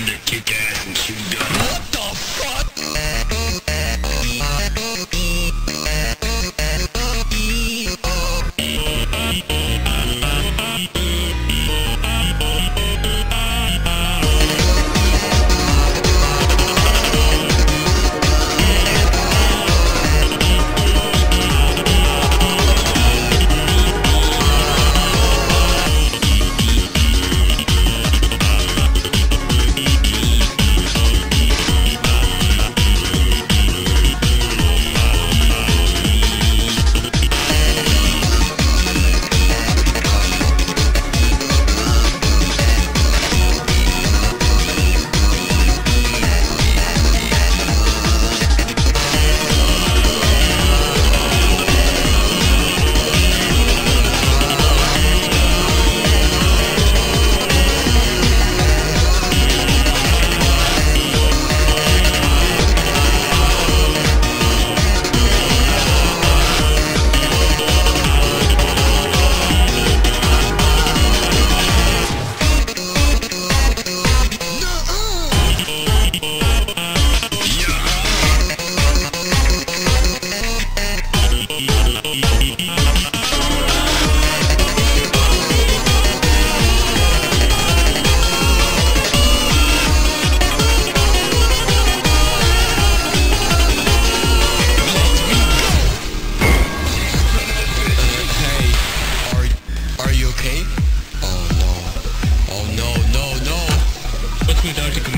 Time to kick ass and chew gum. What the fuck? without a